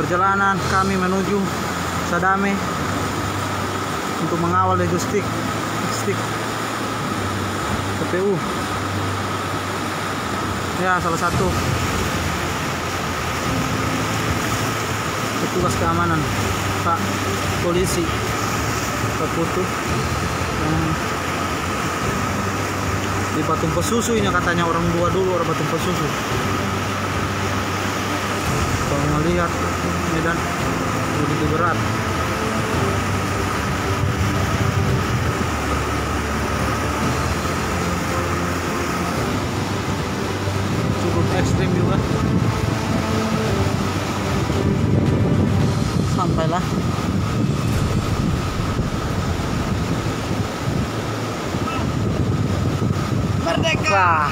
perjalanan kami menuju Sadame untuk mengawal diagnostik stick TPU ya salah satu petugas keamanan Pak polisi Pak Putu. Yang di Batu Pesusu ini katanya orang dua dulu orang Batu Pesusu kalau melihat medan begitu berat. Cukup ekstrim juga. Sampailah. Merdeka. Wah,